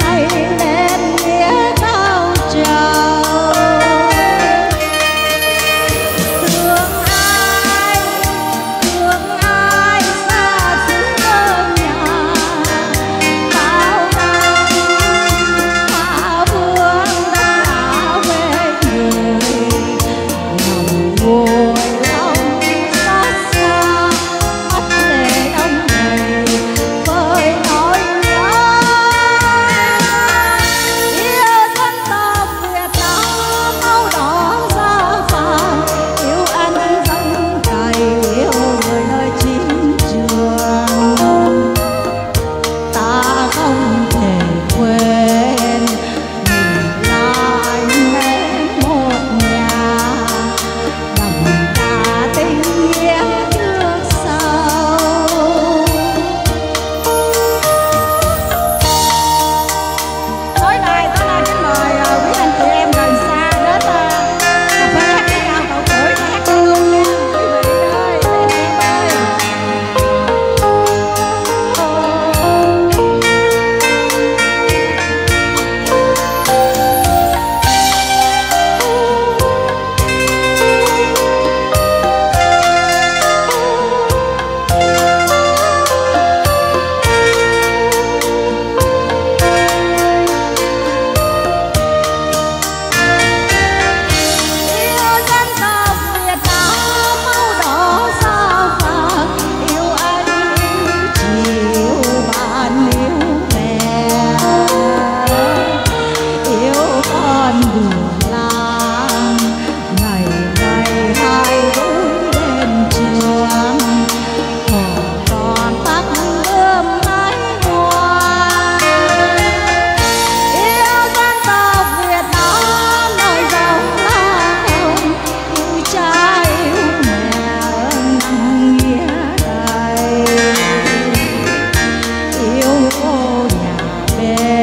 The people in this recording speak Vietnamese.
nay nè. Yeah